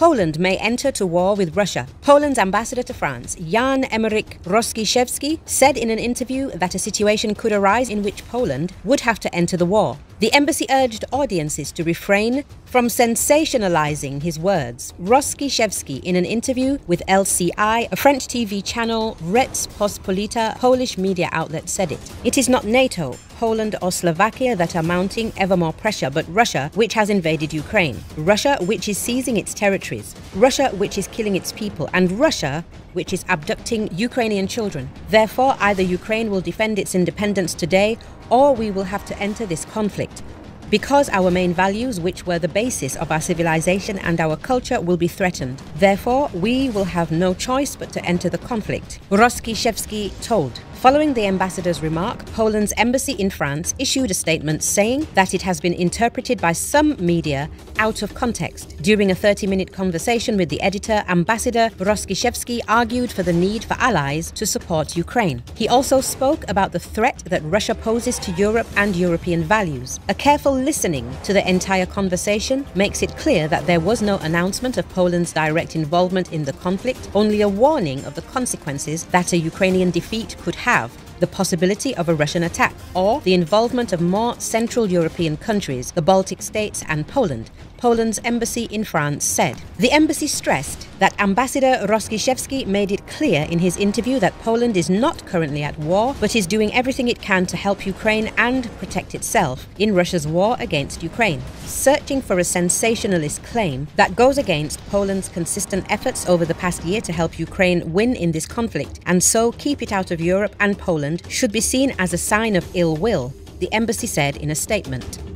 Poland may enter to war with Russia. Poland's ambassador to France, Jan Emeryk Rościszewski, said in an interview that a situation could arise in which Poland would have to enter the war. The embassy urged audiences to refrain from sensationalizing his words. Rościszewski, in an interview with LCI, a French TV channel, Rets Rzeczpospolita, Polish media outlet, said it. It is not NATO, Poland or Slovakia that are mounting ever more pressure, but Russia, which has invaded Ukraine. Russia, which is seizing its territories. Russia, which is killing its people. And Russia, which is abducting Ukrainian children. Therefore, either Ukraine will defend its independence today or we will have to enter this conflict. Because our main values, which were the basis of our civilization and our culture, will be threatened. Therefore, we will have no choice but to enter the conflict, Rościszewski told. Following the ambassador's remark, Poland's embassy in France issued a statement saying that it has been interpreted by some media out of context. During a 30 minute conversation with the editor, Ambassador Rościszewski argued for the need for allies to support Ukraine. He also spoke about the threat that Russia poses to Europe and European values. A careful listening to the entire conversation makes it clear that there was no announcement of Poland's direct involvement in the conflict, only a warning of the consequences that a Ukrainian defeat could have have the possibility of a Russian attack or the involvement of more Central European countries, the Baltic states and Poland, Poland's embassy in France said. The embassy stressed that Ambassador Rościszewski made it clear in his interview that Poland is not currently at war, but is doing everything it can to help Ukraine and protect itself in Russia's war against Ukraine, searching for a sensationalist claim that goes against Poland's consistent efforts over the past year to help Ukraine win in this conflict, and so keep it out of Europe and Poland should be seen as a sign of ill will, the embassy said in a statement.